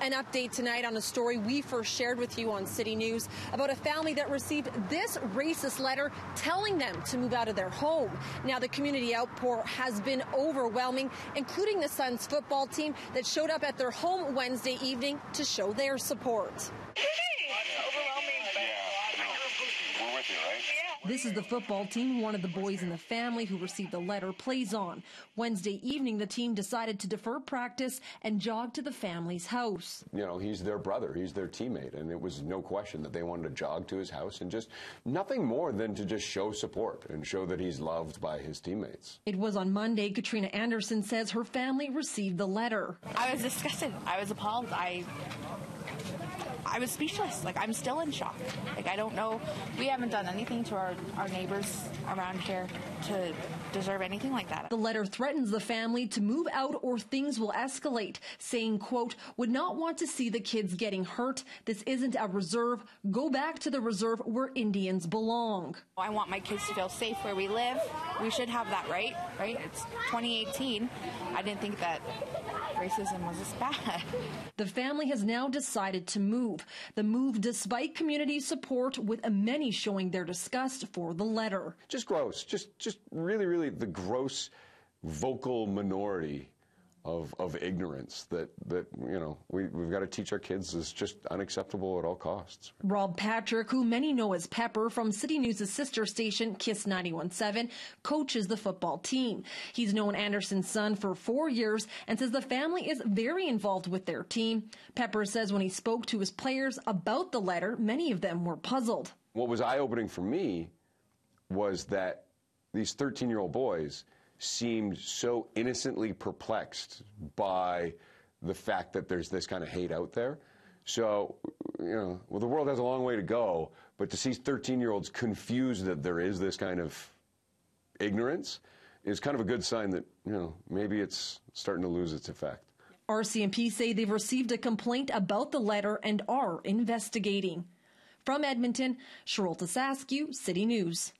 An update tonight on a story we first shared with you on City News about a family that received this racist letter telling them to move out of their home. Now, the community outpour has been overwhelming, including the Suns football team that showed up at their home Wednesday evening to show their support. This is the football team one of the boys in the family who received the letter plays on. Wednesday evening, the team decided to defer practice and jog to the family's house. You know, he's their brother, he's their teammate, and it was no question that they wanted to jog to his house and just nothing more than to just show support and show that he's loved by his teammates. It was on Monday. Katrina Anderson says her family received the letter. I was disgusted. I was appalled. I I was speechless. Like I'm still in shock. Like I don't know. We haven't done anything to our, our neighbors around here to deserve anything like that. The letter threatens the family to move out or things will escalate, saying, quote, would not want to see the kids getting hurt. This isn't a reserve. Go back to the reserve where Indians belong. I want my kids to feel safe where we live. We should have that right, right? It's 2018. I didn't think that racism was this bad. The family has now decided to move. The move despite community support with many showing their disgust for the letter. Just gross. Just just really really the gross vocal minority of, of ignorance that, that you know we, we've got to teach our kids is just unacceptable at all costs. Rob Patrick, who many know as Pepper from City News' sister station Kiss 91.7, coaches the football team. He's known Anderson's son for four years and says the family is very involved with their team. Pepper says when he spoke to his players about the letter, many of them were puzzled. What was eye opening for me was that these 13 year old boys seemed so innocently perplexed by the fact that there's this kind of hate out there. So, you know, well, the world has a long way to go, but to see 13 year olds confused that there is this kind of ignorance is kind of a good sign that, you know, maybe it's starting to lose its effect. RCMP say they've received a complaint about the letter and are investigating. From Edmonton, Sarolta Saskiw, City News.